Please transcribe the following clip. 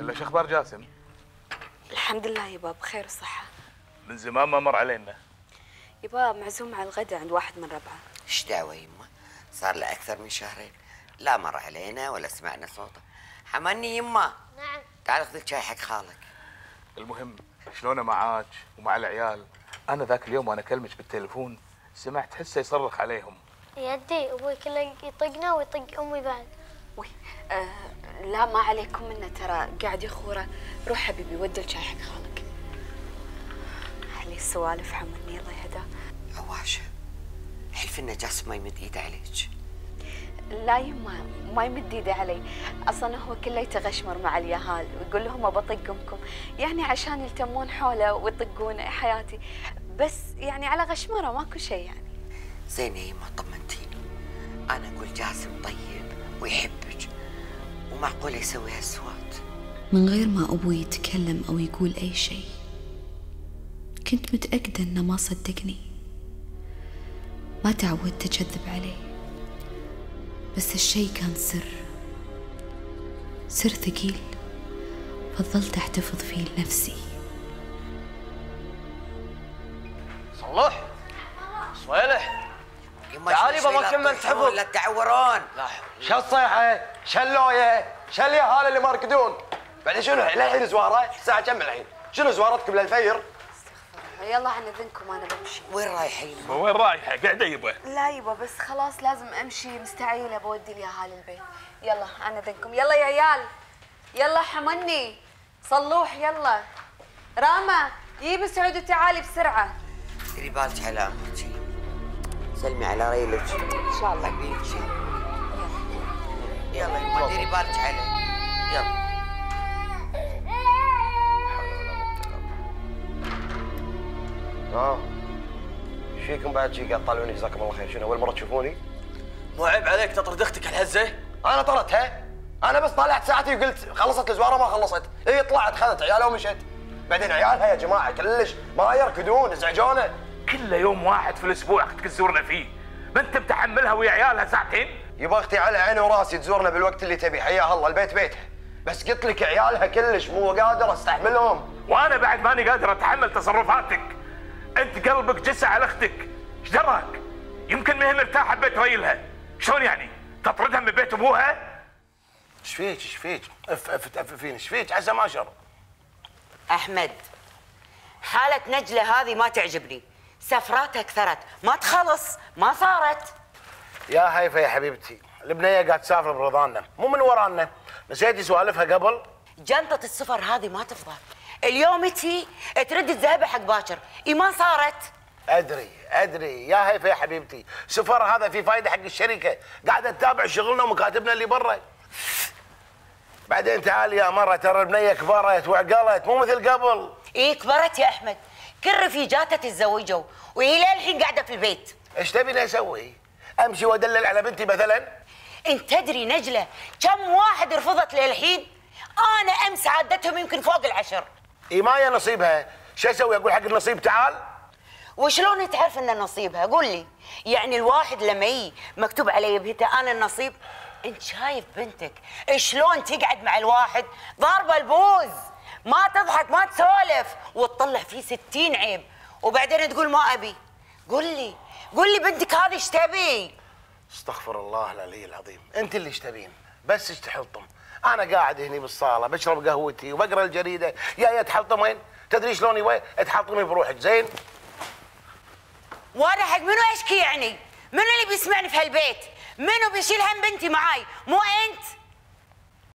إلا شو أخبار جاسم؟ الحمد لله يبا بخير وصحة. من زمان ما مر علينا. يبا معزوم على الغداء عند واحد من ربعة. إيش دعوة يمه صار له أكثر من شهرين. لا مر علينا ولا سمعنا صوته. حمني يمه نعم. تعال خذ الشاي حق خالك. المهم شلونه معاك ومع العيال؟ أنا ذاك اليوم وأنا أكلمك بالتليفون سمعت حسه يصرخ عليهم. يدي أبوي كله يطقنا ويطق أمي بعد. وي. آه لا ما عليكم منه. ترى قاعد يخوره روح حبيبي ودي الشاي حق خالك. علي السوالف حمني الله يهداه. عواشة حلف إن جاسم ما يمد إيده عليك. لا يما ما يمد إيده علي. أصلا هو كله يتغشمر مع اليهال ويقول لهم بطق امكم يعني عشان يلتمون حوله ويطقونه حياتي. بس يعني على غشمره ماكو شيء يعني. زين يا يمه طمنتيني. أنا أقول جاسم طيب. ويحبك ومعقولة يسوي هالسوات من غير ما أبوي يتكلم أو يقول أي شيء. كنت متأكدة إنه ما صدقني. ما تعودت أكذب عليه. بس الشي كان سر. سر ثقيل. فضلت أحتفظ فيه لنفسي. صلح صويلح يمه تعالي بابا لا كمل تحفظ. لا تعورون شو الصيحة؟ شو اللوية؟ شو اليهال اللي ما يركضون؟ بعدين شنو؟ للحين زوارة؟ الساعة كم الحين؟ شنو زوارتكم للفير؟ يلا عن اذنكم أنا بمشي. وين رايحين؟ وين رايحه قاعدة يبا. لا يبا بس خلاص لازم أمشي. مستعجله بودي اليهال البيت. يلا عن اذنكم يلا يا عيال. يلا حمني. صلوح يلا. راما جيب سعود وتعالي بسرعة. ديري بالك على أمك سلمي على ريلك. إن شاء الله. حبيبتي. يلا. يما ديري بالك عليه يلا. ها. إيش فيكم بعد شي قاعد تطالعوني؟ جزاكم الله خير. شنو أول مرة تشوفوني؟ مو عيب عليك تطرد أختك الهزة؟ أنا طردتها أنا بس طلعت ساعتي وقلت خلصت الزواره ما خلصت. هي طلعت خذت عيالها ومشت بعدين عيالها يا جماعة كلش ما يركضون ازعجونا كله يوم واحد في الأسبوع أختك تزورنا فيه. ما أنت متحملها ويا عيالها ساعتين؟ يبا أختي على عيني وراسي تزورنا بالوقت اللي تبي. حياها الله البيت بيتها بس قلت لك عيالها كلش مو قادر أستحملهم. وأنا بعد ماني قادر أتحمل تصرفاتك. أنت قلبك جسع على أختك. إيش دراك يمكن ما هي مرتاحة ببيت ريلها شلون يعني؟ تطردها من بيت أبوها؟ إيش فيك؟ إيش فيك؟ أف أف تأففين إيش فيك؟ عسى ما شر. أحمد حالة نجلة هذه ما تعجبني. سفراتها كثرت ما تخلص. ما صارت. يا هيفا يا حبيبتي البنية قاعد تسافر برضانا. مو من ورانا. نسيتي سوالفها قبل؟ جنطة السفر هذه ما تفضل اليوم تي ترد تذهبها حق باكر. إي ما صارت. أدري أدري. يا هيفا يا حبيبتي سفر هذا في فايدة حق الشركة. قاعدة تتابع شغلنا ومكاتبنا اللي برا. بعدين تعالي يا مرة ترى البنية كبرت وعقلت مو مثل قبل. اي كبرت يا أحمد. كل رفيجاتها تتزوجوا وهي للحين قاعدة في البيت. إيش تبيني أسوي؟ أمشي وأدلل على بنتي مثلا؟ انت تدري نجلة كم واحد رفضت للحين أنا أمس عدتهم يمكن فوق العشر. اي ما هي نصيبها. شو أسوي؟ أقول حق النصيب تعال؟ وشلون تعرف إن نصيبها؟ قول لي. يعني الواحد لما يجي مكتوب عليه بهته أنا النصيب. أنت شايف بنتك شلون تقعد مع الواحد؟ ضاربة البوز. ما تضحك ما تسولف. وتطلع فيه ستين عيب. وبعدين تقول ما أبي. قول لي قول لي بنتك هذه إيش تبي؟ استغفر الله العلي العظيم. أنت اللي إيش تبين؟ بس إيش تحلطم أنا قاعد هني بالصالة بشرب قهوتي وبقرأ الجريدة. يا يا تحلطم وين؟ تدري شلون وين تحلطمي بروحك زين؟ وأنا حق منو اشكي يعني؟ منو اللي بيسمعني في هالبيت؟ منو بيشيل هم بنتي معاي؟ مو أنت؟